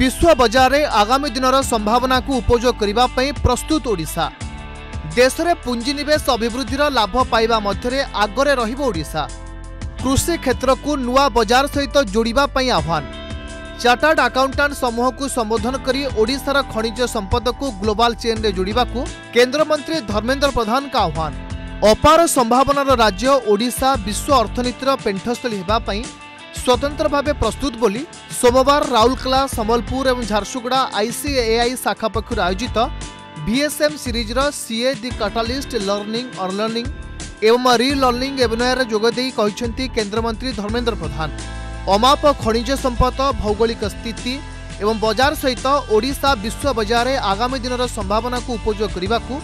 ବିଶ୍ୱ ବଜାରରେ ଆଗାମୀ ଦିନର ସମ୍ଭାବନାକୁ ଉପଯୋଗ କରିବା ପାଇଁ ପ୍ରସ୍ତୁତ ଓଡ଼ିଶା। ଦେଶରେ ପୁଞ୍ଜିନିବେଶ ଅଭିବୃଦ୍ଧିର ଲାଭ ପାଇବା ମଧ୍ୟରେ ଆଗରେ ରହିବ ଓଡ଼ିଶା। କୃଷି କ୍ଷେତ୍ରକୁ ନୂଆ ବଜାର ସହିତ ଯୋଡ଼ିବା ପାଇଁ ଆହ୍ୱାନ। ଚାର୍ଟାର୍ଡ ଆକାଉଣ୍ଟାଣ୍ଟ ସମୂହକୁ ସମ୍ବୋଧନ କରି ଓଡ଼ିଶାର ଖଣିଜ ସମ୍ପଦକୁ ଗ୍ଲୋବାଲ ଚେନ୍ରେ ଯୋଡ଼ିବାକୁ କେନ୍ଦ୍ରମନ୍ତ୍ରୀ ଧର୍ମେନ୍ଦ୍ର ପ୍ରଧାନଙ୍କ ଆହ୍ୱାନ। ଅପାର ସମ୍ଭାବନାର ରାଜ୍ୟ ଓଡ଼ିଶା ବିଶ୍ୱ ଅର୍ଥନୀତିର ପେଣ୍ଠସ୍ଥଳୀ ହେବା ପାଇଁ ସ୍ୱତନ୍ତ୍ର ଭାବେ ପ୍ରସ୍ତୁତ ବୋଲି ସୋମବାର ରାଉରକେଲା ସମ୍ବଲପୁର ଏବଂ ଝାରସୁଗୁଡ଼ା ଆଇସିଏଆଇ ଶାଖା ପକ୍ଷରୁ ଆୟୋଜିତ ଭିଏସ୍ଏମ୍ ସିରିଜ୍ର ସିଏ ଦି କାଟାଲିଷ୍ଟ ଲର୍ଣ୍ଣିଂ ଅର୍ଲର୍ଣ୍ଣିଂ ଏବଂ ରିଲର୍ଣ୍ଣିଂ ୱେବିନାରରେ ଯୋଗଦେଇ କହିଛନ୍ତି କେନ୍ଦ୍ରମନ୍ତ୍ରୀ ଧର୍ମେନ୍ଦ୍ର ପ୍ରଧାନ। ଅମାପ ଖଣିଜ ସମ୍ପଦ ଭୌଗୋଳିକ ସ୍ଥିତି ଏବଂ ବଜାର ସହିତ ଓଡ଼ିଶା ବିଶ୍ୱ ବଜାରରେ ଆଗାମୀ ଦିନର ସମ୍ଭାବନାକୁ ଉପଯୋଗ କରିବାକୁ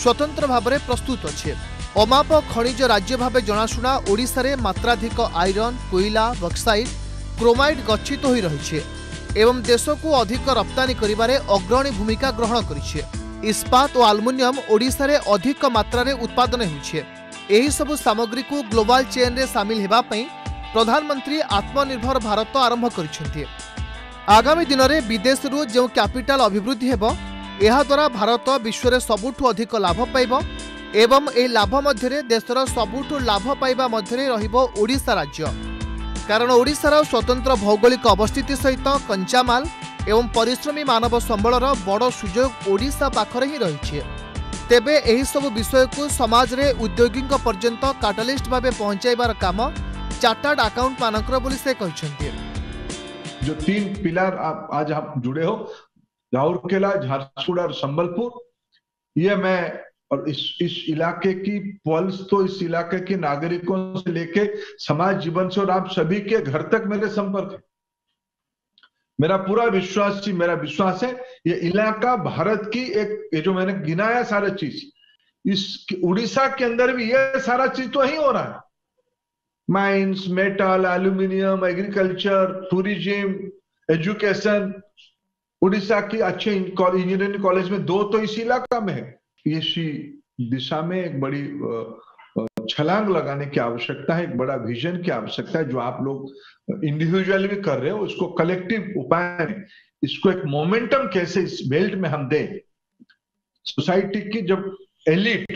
ସ୍ୱତନ୍ତ୍ର ଭାବରେ ପ୍ରସ୍ତୁତ ଅଛି। ଅମାପ ଖଣିଜ ରାଜ୍ୟ ଭାବେ ଜଣାଶୁଣା ଓଡ଼ିଶାରେ ମାତ୍ରାଧିକ ଆଇରନ୍ କୋଇଲା ବକ୍ସାଇଟ୍ କ୍ରୋମାଇଡ୍ ଗଚ୍ଛିତ ହୋଇ ରହିଛି ଏବଂ ଦେଶକୁ ଅଧିକ ରପ୍ତାନୀ କରିବାରେ ଅଗ୍ରଣୀ ଭୂମିକା ଗ୍ରହଣ କରିଛି। ଇସ୍ପାତ ଓ ଆଲୁମିନିୟମ ଓଡ଼ିଶାରେ ଅଧିକ ମାତ୍ରାରେ ଉତ୍ପାଦନ ହେଉଛି ଏହିସବୁ ସାମଗ୍ରୀକୁ ଗ୍ଲୋବାଲ ଚେନ୍ରେ ସାମିଲ ହେବା ପାଇଁ ପ୍ରଧାନମନ୍ତ୍ରୀ ଆତ୍ମନିର୍ଭର ଭାରତ ଆରମ୍ଭ କରିଛନ୍ତି। ଆଗାମୀ ଦିନରେ ବିଦେଶରୁ ଯେଉଁ କ୍ୟାପିଟାଲ ଅଭିବୃଦ୍ଧି ହେବ ଏହାଦ୍ୱାରା ଭାରତ ବିଶ୍ୱରେ ସବୁଠୁ ଅଧିକ ଲାଭ ପାଇବ ଏବଂ ଏହି ଲାଭ ମଧ୍ୟରେ ଦେଶର ସବୁଠୁ ଲାଭ ପାଇବା ମଧ୍ୟରେ ରହିବ ଓଡ଼ିଶା ରାଜ୍ୟ କାରଣ ଓଡ଼ିଶାର ସ୍ୱତନ୍ତ୍ର ଭୌଗୋଳିକ ଅବସ୍ଥିତି ସହିତ କଞ୍ଚାମାଲ ଏବଂ ପରିଶ୍ରମୀ ମାନବ ସମ୍ବଳର ବଡ଼ ସୁଯୋଗ ଓଡ଼ିଶା ପାଖରେ ହିଁ ରହିଛି ତେବେ ଏହିସବୁ ବିଷୟକୁ ସମାଜରେ ଉଦ୍ୟୋଗୀଙ୍କ ପର୍ଯ୍ୟନ୍ତ କାଟାଲିଷ୍ଟ ଭାବେ ପହଞ୍ଚାଇବାର କାମ ଚାର୍ଟାର୍ଡ ଆକାଉଣ୍ଟମାନଙ୍କର ବୋଲି ସେ କହିଛନ୍ତି जो तीन पिलर आप आज आप जुड़े हो राउरकेला झारखंड और संबलपुर ये मैं और इस इस इलाके की पल्स तो इस इलाके के नागरिकों से लेके समाज जीवन से और आप सभी के घर तक मेरे संपर्क है। मेरा पूरा विश्वास जी, मेरा विश्वास है, ये इलाका भारत की एक, ये जो मैंने गिनाया सारा चीज़, इस उड़ीसा के अंदर भी ये सारा चीज़ तो ही हो रहा है। Mines metal aluminium agriculture tourism education Odisha की अच्छे इंजीनियरिंग कॉलेज में दो तो इस इलाका में है। इसी दिशा में एक बड़ी छलांग लगाने की आवश्यकता है, एक बड़ा विजन की आवश्यकता है, जो आप लोग इंडिविजुअल भी कर रहे हो, उसको कलेक्टिव उपाय में इसको एक मोमेंटम कैसे इस बेल्ट में हम दें? सोसाइटी की जब एलिट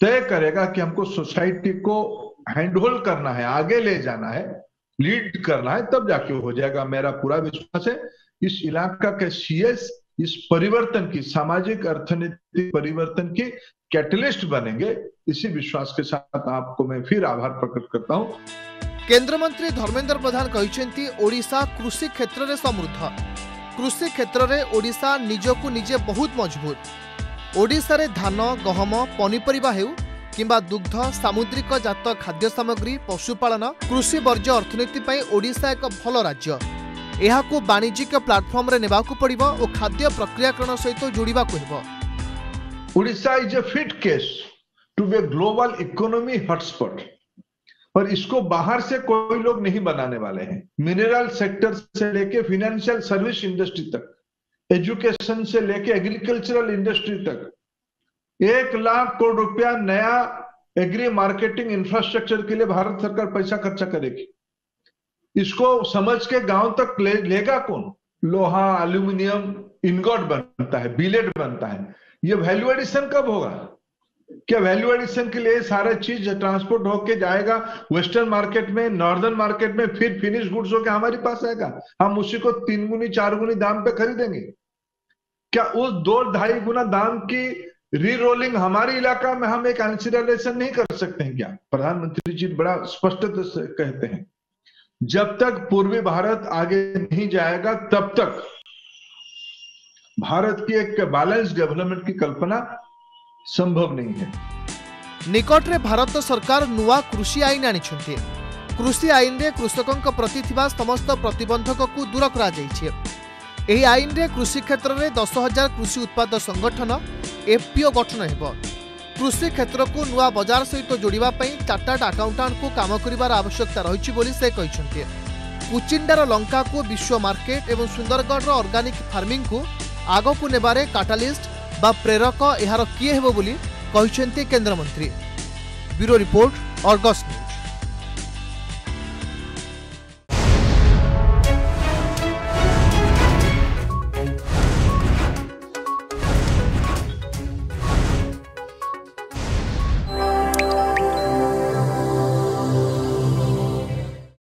तय करेगा कि हमको सोसाइटी को हैंडहोल्ड करना है, आगे ले जाना है लीड करना है, तब जाके हो जाएगा मेरा पूरा विश्वास है। इस इलाका के सीएस इस परिवर्तन की, सामाजिक अर्थनीतिक परिवर्तन के कैटलिस्ट बनेंगे। इसी विश्वास के साथ आपको मैं फिर आभार प्रकट करता हूँ। केंद्र मंत्री धर्मेंद्र प्रधान कहते ओडिशा कृषि क्षेत्र में समृद्ध। कृषि क्षेत्र में ओडिशा निजकू निजे बहुत मज़बूत। ओडिशारे धान, गहम पनीपरिया हेउ, किंबा दुग्ध, सामुद्रिक जात खाद्य सामग्री, पशुपालन, कृषि बर्ज्य अर्थनीति ओडिशा एक भल राज्य। ଏହାକୁ ବାଣିଜ୍ୟିକ ପ୍ଲାଟଫର୍ମରେ ନେବାକୁ ପଡ଼ିବ ଓ ଖାଦ୍ୟ ପ୍ରକ୍ରିୟାକରଣ ସହିତ ଯୋଡ଼ିବାକୁ ହେବ Orissa is a fit case to be global economy hotspot और इसको बाहर से कोई लोग नहीं बनाने वाले हैं मिनरल सेक्टर से लेके फाइनेंशियल सर्विस इंडस्ट्री तक एजुकेशन से लेके एग्रीकल्चरल इंडस्ट्री तक एक लाख करोड़ रुपया नया एग्री मार्केटिंग इंफ्रास्ट्रक्चर के लिए भारत सरकार पैसा खर्चा करेगी इसको समझ के गाँव तक ले, लेगा कौन? लोहा एल्यूमिनियम इनगोट बनता है बिलेट बनता है। ये वैल्यू एडिशन कब होगा? क्या वैल्यू एडिशन के लिए सारा चीज़ ट्रांसपोर्ट होके जाएगा वेस्टर्न मार्केट में नॉर्दर्न मार्केट में फिर फिनिश गुड्स होके हमारे पास आएगा? हम उसी को तीन गुनी चार गुनी दाम पे खरीदेंगे। क्या उस दो ढाई गुना दाम की री रोलिंग हमारे इलाका में हम एक कंसिडरेशन नहीं कर सकते हैं क्या? प्रधानमंत्री जी बड़ा स्पष्टता से कहते हैं। जब तक पूर्वी भारत आगे नहीं जाएगा तब तक भारत की एक बैलेंस डेवलपमेंट की कल्पना संभव नहीं है ନିକଟରେ ଭାରତ ସରକାର ନୂଆ କୃଷି ଆଇନ ଆଣିଛନ୍ତି କୃଷି ଆଇନରେ କୃଷକଙ୍କ ପ୍ରତି ଥିବା ସମସ୍ତ ପ୍ରତିବନ୍ଧକକୁ ଦୂର କରାଯାଇଛି ଏହି ଆଇନରେ କୃଷି କ୍ଷେତ୍ରରେ ଦଶ ହଜାର କୃଷି ଉତ୍ପାଦ ସଂଗଠନ ଏଫ୍ପିଓ ଗଠନ ହେବ କୃଷି କ୍ଷେତ୍ରକୁ ନୂଆ ବଜାର ସହିତ ଯୋଡ଼ିବା ପାଇଁ ଚାର୍ଟାର୍ଡ ଆକାଉଣ୍ଟାଣ୍ଟଙ୍କୁ କାମ କରିବାର ଆବଶ୍ୟକତା ରହିଛି ବୋଲି ସେ କହିଛନ୍ତି। କୁଚିଣ୍ଡାର ଲଙ୍କାକୁ ବିଶ୍ୱ ମାର୍କେଟ ଏବଂ ସୁନ୍ଦରଗଡ଼ର ଅର୍ଗାନିକ୍ ଫାର୍ମିଂକୁ ଆଗକୁ ନେବାରେ କାଟାଲିଷ୍ଟ ବା ପ୍ରେରକ ଏହାର କିଏ ହେବ ବୋଲି କହିଛନ୍ତି କେନ୍ଦ୍ରମନ୍ତ୍ରୀ। Bureau report Argus news.